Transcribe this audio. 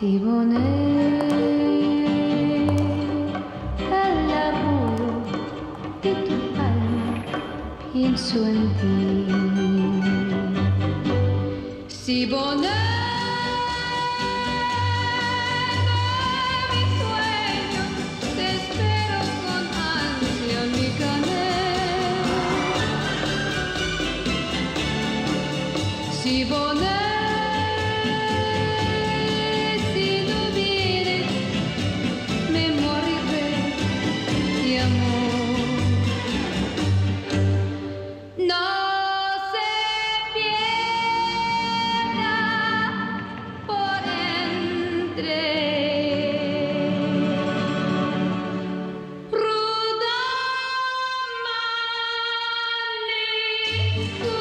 Si boné, al laburo de tu alma y su envidia, si boné, mi sueño, te espero con ansia, mi cane, si. Ooh.